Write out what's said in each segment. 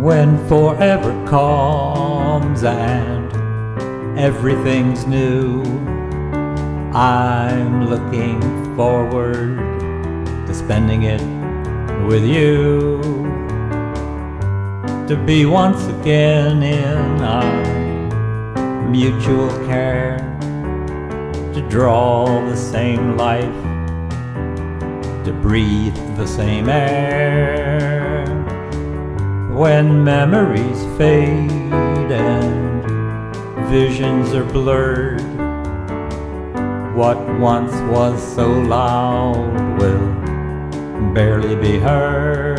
when forever comes and everything's new. I'm looking forward to spending it with you. To be once again in our mutual care, to draw the same life, to breathe the same air. When memories fade and visions are blurred, what once was so loud will barely be heard.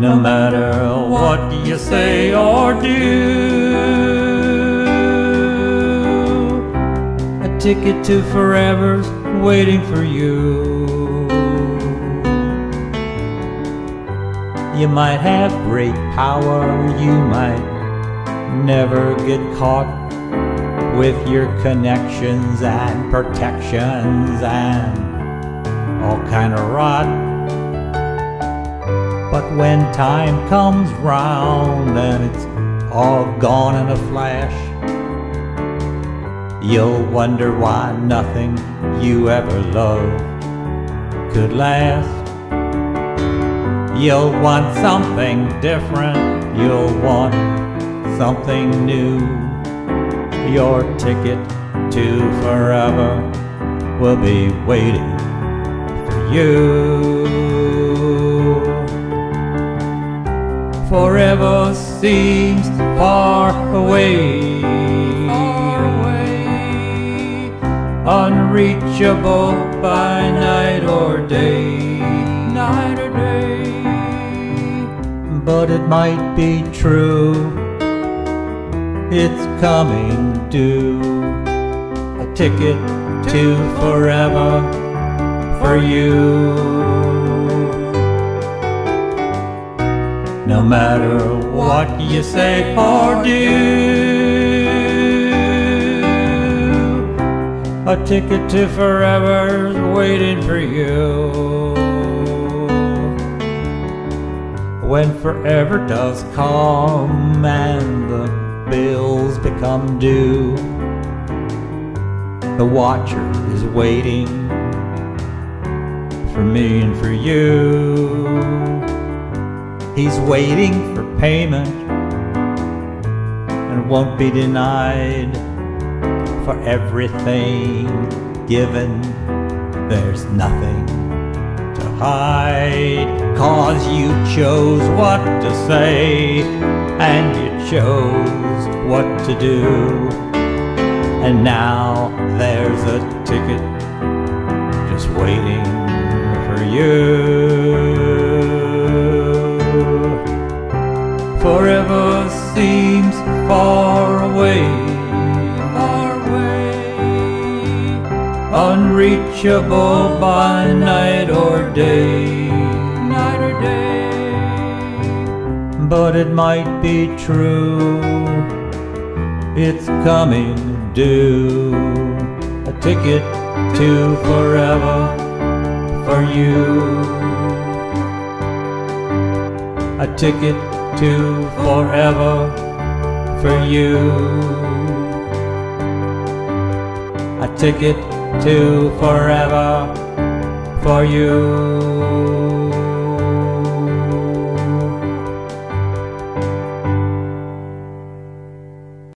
No matter what you say or do, a ticket to forever's waiting for you. You might have great power, you might never get caught with your connections and protections and all kind of rot. But when time comes round and it's all gone in a flash, you'll wonder why nothing you ever loved could last. You'll want something different, you'll want something new. Your ticket to forever will be waiting for you. Forever seems far away, far away, unreachable by night or day. night or day. But it might be true, it's coming due. A ticket to forever for you. No matter what you say or do, a ticket to forever's waiting for you. When forever does come and the bills become due, the watcher is waiting for me and for you. He's waiting for payment and won't be denied for everything given. There's nothing hide. Cause you chose what to say and you chose what to do. And now there's a ticket just waiting for you. Forever seems far away, unreachable by night or day. night or day. But it might be true, it's coming due. A ticket to forever for you. A ticket to forever for you. A ticket to forever for you.